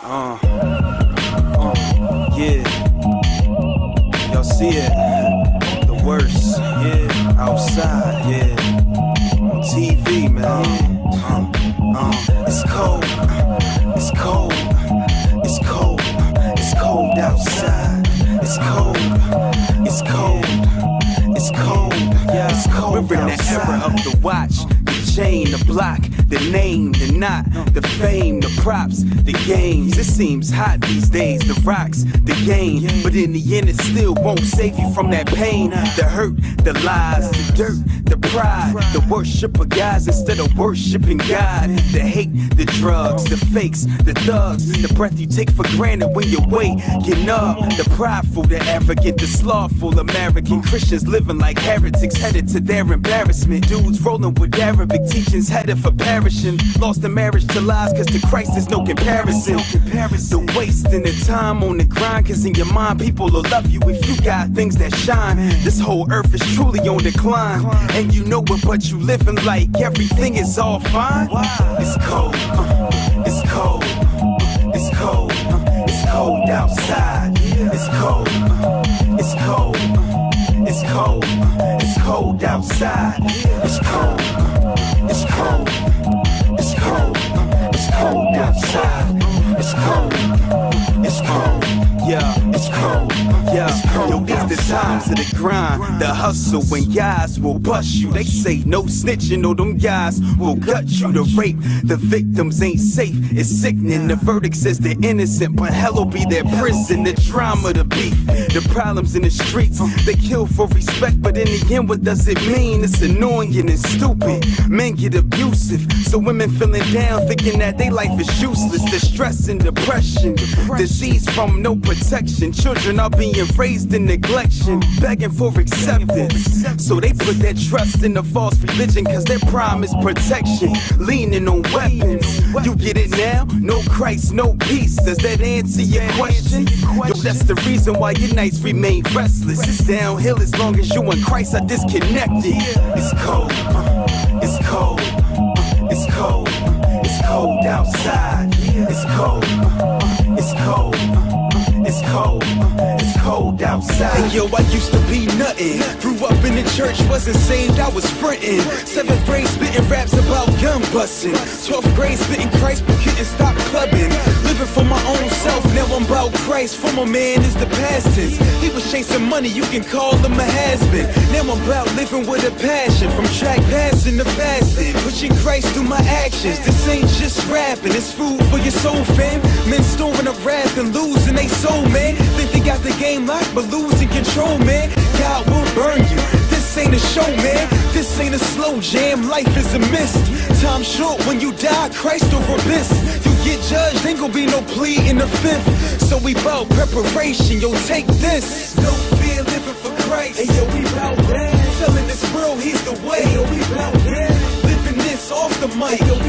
Uh, uh, yeah. Y'all see it? The worst, yeah. Outside, yeah. On TV, man. Uh, uh, it's cold, it's cold, it's cold, it's cold outside. It's cold, it's cold, it's cold, yeah. It's cold We're in the era of the watch, chain, the block, the name, the knot, the fame, the props, the games. It seems hot these days, the rocks, the game. But in the end, it still won't save you from that pain, the hurt, the lies, the dirt, the pride, the worship of guys instead of worshiping God. The hate, the drugs, the fakes, the thugs, the breath you take for granted when you wake, get numb. The prideful, the arrogant, the slothful American Christians living like heretics headed to their embarrassment. Dudes rolling with Arabic teachings headed for perishing. Lost the marriage to lies cause to Christ there's no comparison. The wasting the time on the grind cause in your mind people will love you if you got things that shine. This whole earth is truly on decline. And you know it, but you living like everything is all fine. It's cold, uh, it's cold, it's cold, uh, it's cold outside. It's cold, uh, it's cold, it's cold, it's cold outside. It's cold, yeah. Yo, it's the times of the grind, the hustle when guys will bust you. They say no snitching, or them guys will gut you. The rape, the victims ain't safe. It's sickening. The verdict says they're innocent, but hell'll be their prison. The drama, the beef, the problems in the streets. They kill for respect, but in the end, what does it mean? It's annoying and stupid. Men get abusive, so women feeling down, thinking that their life is useless. The stress and depression, disease from no protection. Children are being raised in neglection, begging for acceptance. So they put their trust in the false religion, cause their prime is protection, leaning on weapons. You get it now? No Christ, no peace. Does that answer your question? Yo, that's the reason why your nights remain restless. It's downhill as long as you and Christ are disconnected. It's cold, it's cold, it's cold, it's cold outside. It's cold, it's cold, it's cold outside. Yo, I used to be nothing. Grew up in the church, wasn't saved, I was frontin'. Seventh grade spitting raps about gun busting. Twelfth grade spitting Christ, but couldn't stop clubbing. Living for my own self, now I'm about Christ. Former man is the past tense. He was chasing money, you can call him a has-been. Now I'm about living with a passion. From track passing to fasting. Pushing Christ through my actions. This ain't just rapping, it's food for your soul, fam. Men storing up wrath and losing they soul, man. Think they got the game locked, but losing control, man. God will burn you. This ain't a show, man. This ain't a slow jam. Life is a mist. Time short when you die, Christ over abyss. You get judged, ain't gonna be no plea in the fifth. So we bout preparation, yo, take this. No fear living for Christ. Hey, yo, we bout that. Telling this world he's the way. Hey, yo, we bout that. Living this off the mic. Hey, yo,